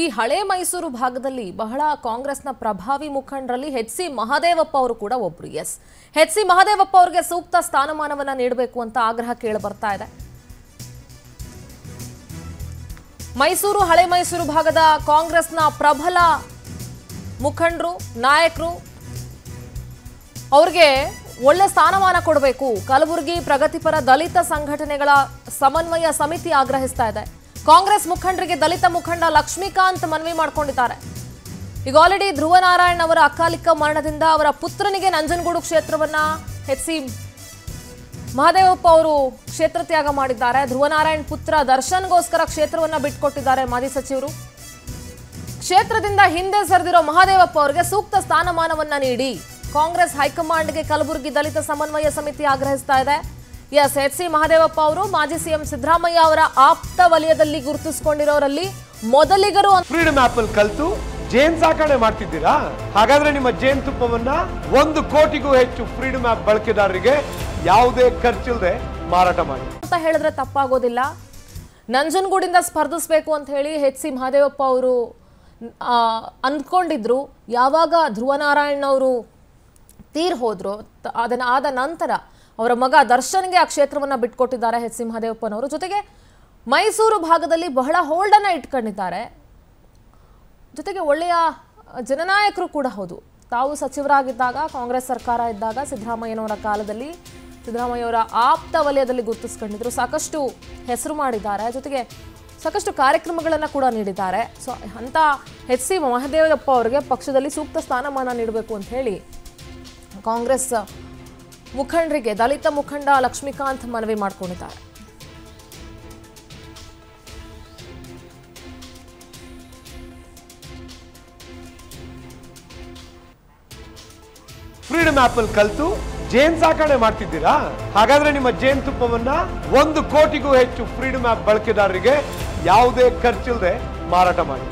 ಈ ಹಳೆ ಮೈಸೂರು ಭಾಗದಲ್ಲಿ ಬಹಳ ಕಾಂಗ್ರೆಸ್ನ ಪ್ರಭಾವಿ ಮುಖಂಡರಲ್ಲಿ ಎಚ್ ಸಿ ಮಹದೇವಪ್ಪ ಅವರು ಕೂಡ ಒಬ್ರು. ಎಸ್ ಎಚ್ ಸಿ ಮಹಾದೇವಪ್ಪ ಅವರಿಗೆ ಸೂಕ್ತ ಸ್ಥಾನಮಾನವನ್ನ ನೀಡಬೇಕು ಅಂತ ಆಗ್ರಹ ಕೇಳಿ ಬರ್ತಾ ಇದೆ. ಮೈಸೂರು, ಹಳೆ ಮೈಸೂರು ಭಾಗದ ಕಾಂಗ್ರೆಸ್ನ ಪ್ರಬಲ ಮುಖಂಡರು, ನಾಯಕರು ಅವ್ರಿಗೆ ಒಳ್ಳೆ ಸ್ಥಾನಮಾನ ಕೊಡಬೇಕು. ಕಲಬುರಗಿ ಪ್ರಗತಿಪರ ದಲಿತ ಸಂಘಟನೆಗಳ ಸಮನ್ವಯ ಸಮಿತಿ ಆಗ್ರಹಿಸ್ತಾ ಇದೆ. ಕಾಂಗ್ರೆಸ್ ಮುಖಂಡರಿಗೆ ದಲಿತ ಮುಖಂಡ ಲಕ್ಷ್ಮೀಕಾಂತ್ ಮನವಿ ಮಾಡಿಕೊಂಡಿದ್ದಾರೆ. ಈಗ ಆಲ್ರೆಡಿ ಧ್ರುವ ಅವರ ಅಕಾಲಿಕ ಮರಣದಿಂದ ಅವರ ಪುತ್ರನಿಗೆ ನಂಜನಗೂಡು ಕ್ಷೇತ್ರವನ್ನ ಹೆಚ್ಚಿ ಮಹದೇವಪ್ಪ ಅವರು ಕ್ಷೇತ್ರ ತ್ಯಾಗ ಮಾಡಿದ್ದಾರೆ. ಧ್ರುವನಾರಾಯಣ್ ಪುತ್ರ ದರ್ಶನ್ಗೋಸ್ಕರ ಕ್ಷೇತ್ರವನ್ನ ಬಿಟ್ಕೊಟ್ಟಿದ್ದಾರೆ ಮಾಜಿ ಸಚಿವರು. ಕ್ಷೇತ್ರದಿಂದ ಹಿಂದೆ ಸರಿದಿರೋ ಮಹದೇವಪ್ಪ ಅವರಿಗೆ ಸೂಕ್ತ ಸ್ಥಾನಮಾನವನ್ನ ನೀಡಿ ಕಾಂಗ್ರೆಸ್ ಹೈಕಮಾಂಡ್ಗೆ ಕಲಬುರಗಿ ದಲಿತ ಸಮನ್ವಯ ಸಮಿತಿ ಆಗ್ರಹಿಸ್ತಾ ಇದೆ. ಎಸ್ ಎಚ್ ಸಿ ಮಹದೇವಪ್ಪ ಅವರು ಮಾಜಿ ಸಿಎಂ ಸಿದ್ದರಾಮಯ್ಯ ಅವರ ಆಪ್ತ ವಲಯದಲ್ಲಿ ಗುರುತಿಸಿಕೊಂಡಿರೋರಲ್ಲಿ ಮೊದಲಿಗರು ಫ್ರೀಡಮ್ ಆಪ್ ಅಲ್ಲಿ ಕಲ್ತು ಜೇನ್ ಸಾಕಣೆ ಮಾಡ್ತಿದ್ದೀರಾ? ಹಾಗಾದ್ರೆ ನಿಮ್ಮ ಜೇನ್ ತುಪ್ಪವನ್ನ ಒಂದು ಕೋಟಿಗೂ ಹೆಚ್ಚು ಫ್ರೀಡಮ್ ಆಪ್ ಬಳಕೆದಾರರಿಗೆ ಯಾವುದೇ ಖರ್ಚಿಲ್ಲದೆ ಮಾರಾಟ ಮಾಡಿ. ಅಂತ ಹೇಳಿದ್ರೆ ತಪ್ಪಾಗೋದಿಲ್ಲ. ನಂಜನಗೂಡಿಂದ ಸ್ಪರ್ಧಿಸಬೇಕು ಅಂತ ಹೇಳಿ ಎಚ್ ಸಿ ಮಹದೇವಪ್ಪ ಅವರು ಅಂದ್ಕೊಂಡಿದ್ರು. ಯಾವಾಗ ಧ್ರುವನಾರಾಯಣ್ ಅವರು ತೀರ್ ಹೋದ್ರು ಅದನ್ನ ಆದ ನಂತರ ಅವರ ಮಗ ದರ್ಶನ್ಗೆ ಆ ಕ್ಷೇತ್ರವನ್ನ ಬಿಟ್ಕೊಟ್ಟಿದ್ದಾರೆ ಎಚ್ ಸಿ ಮಹದೇವಪ್ಪನವರು ಜೊತೆಗೆ ಮೈಸೂರು ಭಾಗದಲ್ಲಿ ಬಹಳ ಹೋಲ್ಡನ್ನು ಇಟ್ಕೊಂಡಿದ್ದಾರೆ. ಜೊತೆಗೆ ಒಳ್ಳೆಯ ಜನನಾಯಕರು ಕೂಡ ಹೌದು. ತಾವು ಸಚಿವರಾಗಿದ್ದಾಗ, ಕಾಂಗ್ರೆಸ್ ಸರ್ಕಾರ ಇದ್ದಾಗ ಸಿದ್ದರಾಮಯ್ಯನವರ ಕಾಲದಲ್ಲಿ ಸಿದ್ದರಾಮಯ್ಯವರ ಆಪ್ತ ವಲಯದಲ್ಲಿ ಗುರುತಿಸ್ಕೊಂಡಿದ್ರು. ಸಾಕಷ್ಟು ಹೆಸರು ಮಾಡಿದ್ದಾರೆ. ಜೊತೆಗೆ ಸಾಕಷ್ಟು ಕಾರ್ಯಕ್ರಮಗಳನ್ನು ಕೂಡ ನೀಡಿದ್ದಾರೆ. ಸೊ, ಅಂತ ಎಚ್ ಸಿ ಮಹದೇವಪ್ಪ ಅವರಿಗೆ ಪಕ್ಷದಲ್ಲಿ ಸೂಕ್ತ ಸ್ಥಾನಮಾನ ನೀಡಬೇಕು ಅಂತ ಹೇಳಿ ಕಾಂಗ್ರೆಸ್ ಮುಖಂಡರಿಗೆ ದಲಿತ ಮುಖಂಡ ಲಕ್ಷ್ಮೀಕಾಂತ್ ಮನವಿ ಮಾಡಿಕೊಂಡಿದ್ದಾರೆ. ಫ್ರೀಡಮ್ ಆಪ್ ಅಲ್ಲಿ ಕಲ್ತು ಜೇನ್ ಸಾಕಣೆ ಮಾಡ್ತಿದ್ದೀರಾ? ಹಾಗಾದ್ರೆ ನಿಮ್ಮ ಜೇನ್ ತುಪ್ಪವನ್ನ ಒಂದು ಕೋಟಿಗೂ ಹೆಚ್ಚು ಫ್ರೀಡಮ್ ಆಪ್ ಬಳಕೆದಾರರಿಗೆ ಯಾವುದೇ ಖರ್ಚಿಲ್ಲದೆ ಮಾರಾಟ ಮಾಡಿ.